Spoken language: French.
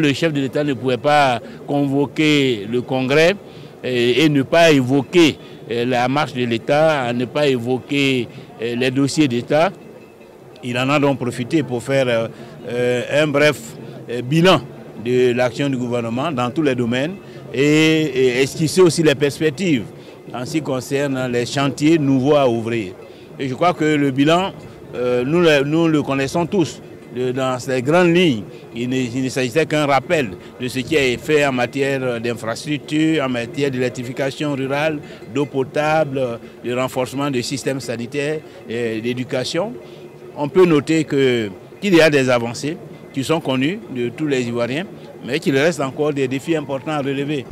Le chef de l'État ne pouvait pas convoquer le Congrès et, ne pas évoquer euh, la marche de l'État, ne pas évoquer euh, les dossiers d'État. Il en a donc profité pour faire un bref bilan de l'action du gouvernement dans tous les domaines et, esquisser aussi les perspectives en ce qui concerne les chantiers nouveaux à ouvrir. Et je crois que le bilan, euh, nous, le connaissons tous. Dans ces grandes lignes, il ne, s'agissait qu'un rappel de ce qui a été fait en matière d'infrastructure, en matière d'électrification rurale, d'eau potable, de renforcement du système sanitaire et d'éducation. On peut noter qu'il y a des avancées qui sont connues de tous les Ivoiriens, mais qu'il reste encore des défis importants à relever.